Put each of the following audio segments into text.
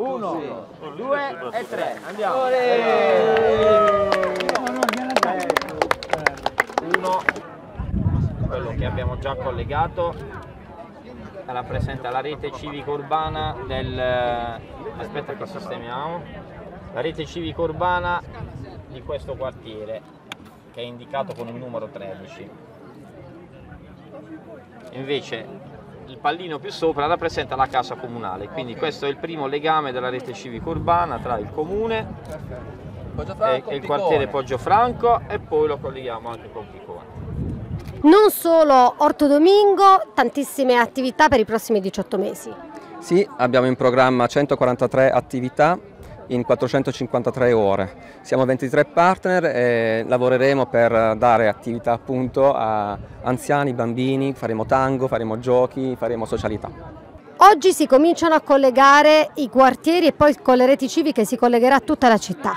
Uno, due e tre. Andiamo. Uno, quello che abbiamo già collegato, rappresenta la rete civica urbana del... Aspetta che sistemiamo. La rete civica urbana di questo quartiere, che è indicato con il numero 13. Invece il pallino più sopra rappresenta la casa comunale, quindi questo è il primo legame della rete civica urbana tra il comune e, e il quartiere Poggiofranco e poi lo colleghiamo anche con Picone. Non solo Orto Domingo, tantissime attività per i prossimi 18 mesi. Sì, abbiamo in programma 143 attività in 453 ore. Siamo 23 partner e lavoreremo per dare attività appunto a anziani, bambini, faremo tango, faremo giochi, faremo socialità. Oggi si cominciano a collegare i quartieri e poi con le reti civiche si collegherà tutta la città.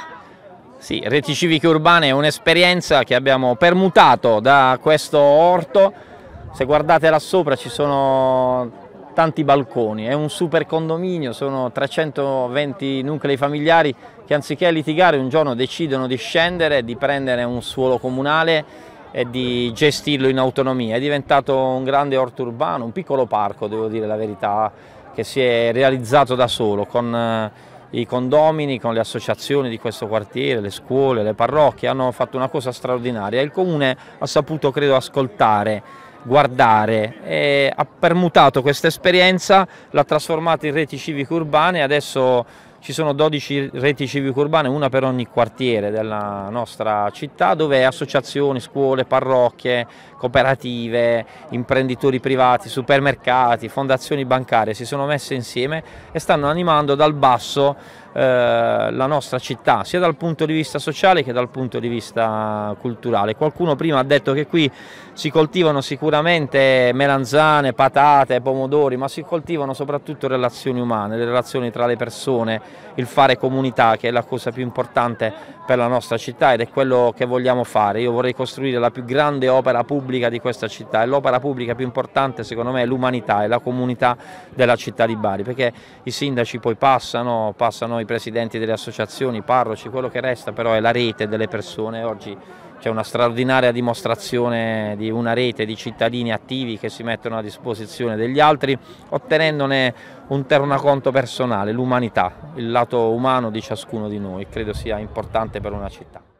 Sì, Reti Civiche Urbane è un'esperienza che abbiamo permutato da questo orto. Se guardate là sopra ci sono tanti balconi, è un super condominio, sono 320 nuclei familiari che anziché litigare un giorno decidono di scendere, di prendere un suolo comunale e di gestirlo in autonomia. È diventato un grande orto urbano, un piccolo parco, devo dire la verità, che si è realizzato da solo con eh, i condomini, con le associazioni di questo quartiere, le scuole, le parrocchie, hanno fatto una cosa straordinaria. Il comune ha saputo, credo, ascoltare guardare. E ha permutato questa esperienza, l'ha trasformata in reti civiche urbane. E adesso ci sono 12 reti civiche urbane, una per ogni quartiere della nostra città, dove associazioni, scuole, parrocchie, cooperative, imprenditori privati, supermercati, fondazioni bancarie si sono messe insieme e stanno animando dal basso la nostra città, sia dal punto di vista sociale che dal punto di vista culturale. Qualcuno prima ha detto che qui si coltivano sicuramente melanzane, patate, pomodori, ma si coltivano soprattutto relazioni umane, le relazioni tra le persone, il fare comunità che è la cosa più importante per la nostra città ed è quello che vogliamo fare. Io vorrei costruire la più grande opera pubblica di questa città e l'opera pubblica più importante secondo me è l'umanità e la comunità della città di Bari perché i sindaci poi passano, passano i presidenti delle associazioni, i parroci, quello che resta però è la rete delle persone. Oggi c'è una straordinaria dimostrazione di una rete di cittadini attivi che si mettono a disposizione degli altri ottenendone un tornaconto personale, l'umanità, il lato umano di ciascuno di noi, credo sia importante per una città.